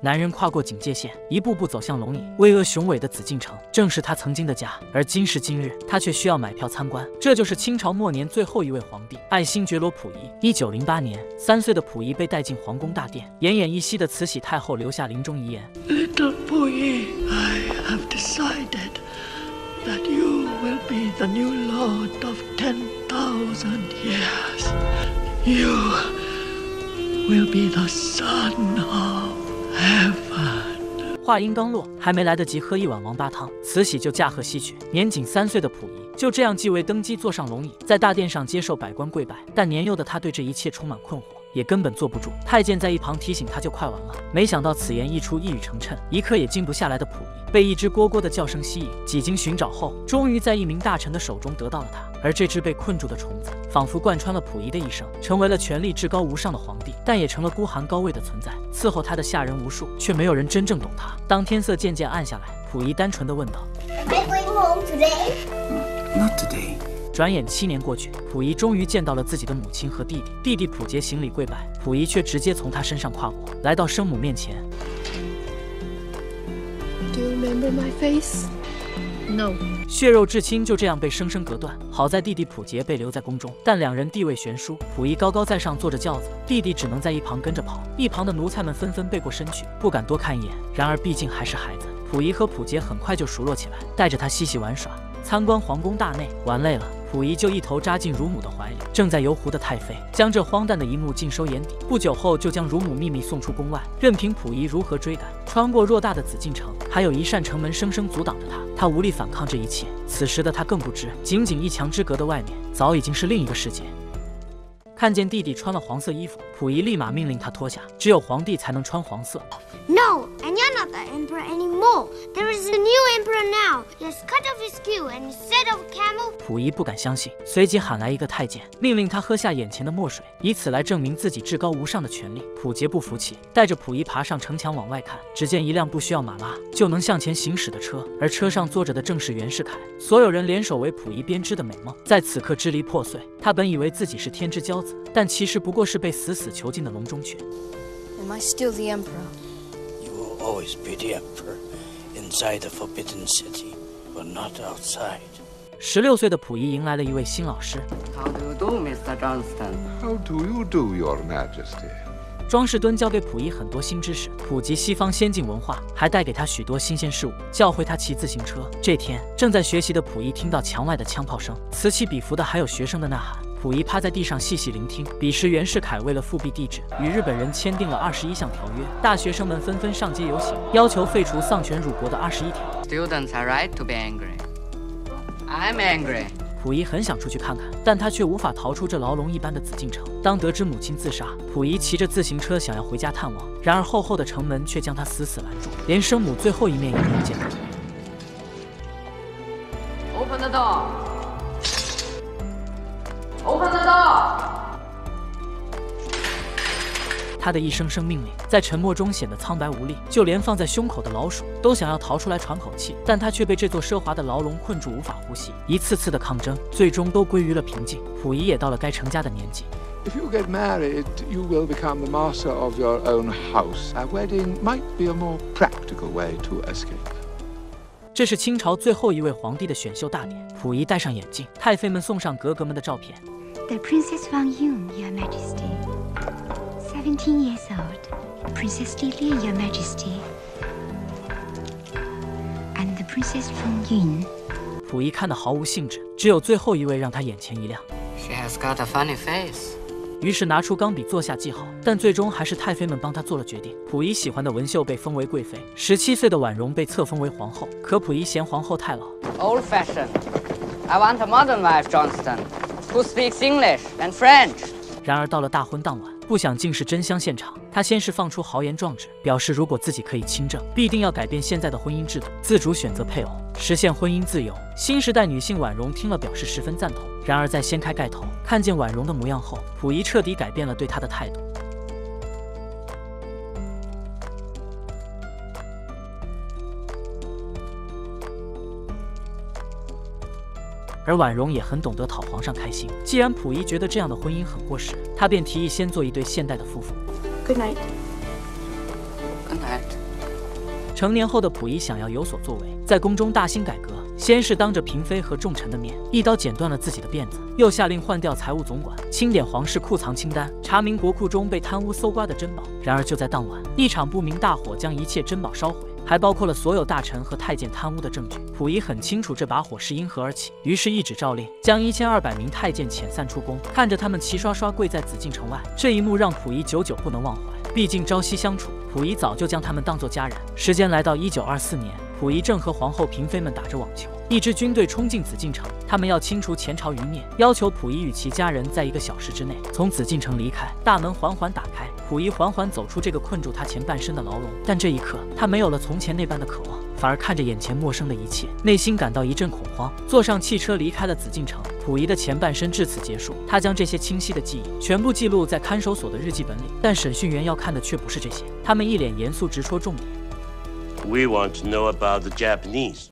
男人跨过警戒线，一步步走向龙椅。巍峨雄伟的紫禁城，正是他曾经的家。而今时今日，他却需要买票参观。这就是清朝末年最后一位皇帝爱新觉罗溥仪。一九零八年，三岁的溥仪被带进皇宫大殿，奄奄一息的慈禧太后留下临终遗言：“Little 溥仪，I have decided that you will be the new lord of ten thousand years. You will be the son of.” 话音刚落，还没来得及喝一碗王八汤，慈禧就驾鹤西去。年仅三岁的溥仪就这样继位登基，坐上龙椅，在大殿上接受百官跪拜。但年幼的他对这一切充满困惑。也根本坐不住。太监在一旁提醒他，就快完了。没想到此言一出，一语成谶，一刻也静不下来的溥仪被一只蝈蝈的叫声吸引，几经寻找后，终于在一名大臣的手中得到了它。而这只被困住的虫子，仿佛贯穿了溥仪的一生，成为了权力至高无上的皇帝，但也成了孤寒高位的存在。伺候他的下人无数，却没有人真正懂他。当天色渐渐暗下来，溥仪单纯的问道：“Not today。”转眼七年过去，溥仪终于见到了自己的母亲和弟弟。弟弟溥杰行礼跪拜，溥仪却直接从他身上跨过，来到生母面前。Do you remember my face? No。血肉至亲就这样被生生隔断。好在弟弟溥杰被留在宫中，但两人地位悬殊。溥仪高高在上坐着轿子，弟弟只能在一旁跟着跑。一旁的奴才们纷纷背过身去，不敢多看一眼。然而毕竟还是孩子，溥仪和溥杰很快就熟络起来，带着他嬉戏玩耍。参观皇宫大内，玩累了。溥仪就一头扎进乳母的怀里，正在游湖的太妃将这荒诞的一幕尽收眼底。不久后，就将乳母秘密送出宫外，任凭溥仪如何追赶。穿过偌大的紫禁城，还有一扇城门生生阻挡着他，他无力反抗这一切。此时的他更不知，仅仅一墙之隔的外面，早已经是另一个世界。看见弟弟穿了黄色衣服，溥仪立马命令他脱下，只有皇帝才能穿黄色。No, and you're not the emperor anymore. There is a new emperor now. Has cut off his queue and instead of camel. 溥仪不敢相信，随即喊来一个太监，命令他喝下眼前的墨水，以此来证明自己至高无上的权利。溥杰不服气，带着溥仪爬上城墙往外看，只见一辆不需要马拉就能向前行驶的车，而车上坐着的正是袁世凯。所有人联手为溥仪编织的美梦，在此刻支离破碎。他本以为自己是天之骄子。但其实不过是被死死囚禁的笼中犬。Am I still the emperor? You will always be the emperor inside the forbidden city, but not outside. 十六岁的溥仪迎来了一位新老师。How do you do, Mr. Johnston? How do you do, Your Majesty? 庄士敦教给溥仪很多新知识，普及西方先进文化，还带给他许多新鲜事物，教会他骑自行车。这天，正在学习的溥仪听到墙外的枪炮声，此起彼伏的还有学生的呐喊。溥仪趴在地上细细聆听。彼时，袁世凯为了复辟帝制，与日本人签订了二十一项条约。大学生们纷纷上街游行，要求废除丧权辱国的二十一条。Students are right to be angry. I'm angry. 溥仪很想出去看看，但他却无法逃出这牢笼一般的紫禁城。当得知母亲自杀，溥仪骑着自行车想要回家探望，然而厚厚的城门却将他死死拦住，连生母最后一面也没有见到。他的一声声命令在沉默中显得苍白无力，就连放在胸口的老鼠都想要逃出来喘口气，但他却被这座奢华的牢笼困住，无法呼吸。一次次的抗争，最终都归于了平静。溥仪也到了该成家的年纪。If you get married, you will become the master of your own house. A wedding might be a more practical way to escape. 这是清朝最后一位皇帝的选秀大典。溥仪戴上眼镜，太妃们送上格格们的照片。The Princess Wang Yun, Your Majesty. Seventeen years old. Princess Li Li, Your Majesty. And the Princess Feng Yun. 溥仪看得毫无兴致，只有最后一位让他眼前一亮。She has got a funny face. 于是拿出钢笔做下记号，但最终还是太妃们帮他做了决定。溥仪喜欢的文秀被封为贵妃，十七岁的婉容被册封为皇后。可溥仪嫌皇后太老，old-fashioned。I want a modern wife, Johnston, who speaks English and French. 然而到了大婚当晚，不想竟是真香现场。他先是放出豪言壮志，表示如果自己可以亲政，必定要改变现在的婚姻制度，自主选择配偶，实现婚姻自由。新时代女性婉容听了，表示十分赞同。然而，在掀开盖头，看见婉容的模样后，溥仪彻底改变了对她的态度。而婉容也很懂得讨皇上开心。既然溥仪觉得这样的婚姻很过时，他便提议先做一对现代的夫妇。Good night. Good night. 成年后的溥仪想要有所作为，在宫中大兴改革。先是当着嫔妃和重臣的面，一刀剪断了自己的辫子，又下令换掉财务总管，清点皇室库藏清单，查明国库中被贪污搜刮的珍宝。然而就在当晚，一场不明大火将一切珍宝烧毁，还包括了所有大臣和太监贪污的证据。溥仪很清楚这把火是因何而起，于是一纸诏令，将一千二百名太监遣散出宫。看着他们齐刷刷跪在紫禁城外，这一幕让溥仪久久不能忘怀。毕竟朝夕相处，溥仪早就将他们当作家人。时间来到一九二四年。溥仪正和皇后、嫔妃们打着网球，一支军队冲进紫禁城，他们要清除前朝余孽，要求溥仪与其家人在一个小时之内从紫禁城离开。大门缓缓打开，溥仪缓缓走出这个困住他前半生的牢笼。但这一刻，他没有了从前那般的渴望，反而看着眼前陌生的一切，内心感到一阵恐慌。坐上汽车离开了紫禁城，溥仪的前半生至此结束。他将这些清晰的记忆全部记录在看守所的日记本里，但审讯员要看的却不是这些，他们一脸严肃，直戳重点。We want to know about the Japanese.